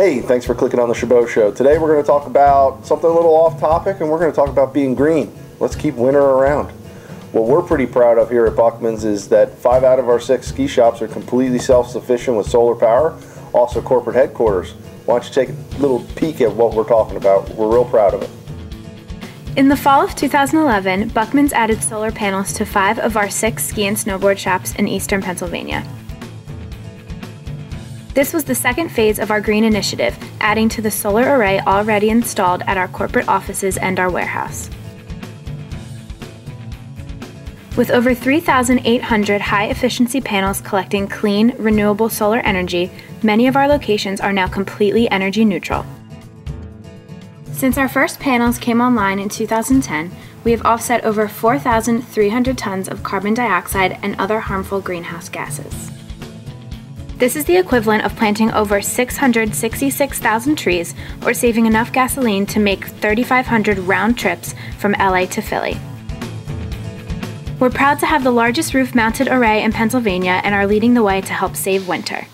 Hey, thanks for clicking on the Chabot Show. Today we're going to talk about something a little off topic and we're going to talk about being green. Let's keep winter around. What we're pretty proud of here at Buckman's is that five out of our six ski shops are completely self sufficient with solar power, also corporate headquarters. Why don't you take a little peek at what we're talking about? We're real proud of it. In the fall of 2011, Buckman's added solar panels to five of our six ski and snowboard shops in eastern Pennsylvania. This was the second phase of our green initiative, adding to the solar array already installed at our corporate offices and our warehouse. With over 3,800 high efficiency panels collecting clean, renewable solar energy, many of our locations are now completely energy neutral. Since our first panels came online in 2010, we have offset over 4,300 tons of carbon dioxide and other harmful greenhouse gases. This is the equivalent of planting over 666,000 trees or saving enough gasoline to make 3,500 round trips from LA to Philly. We're proud to have the largest roof mounted array in Pennsylvania and are leading the way to help save winter.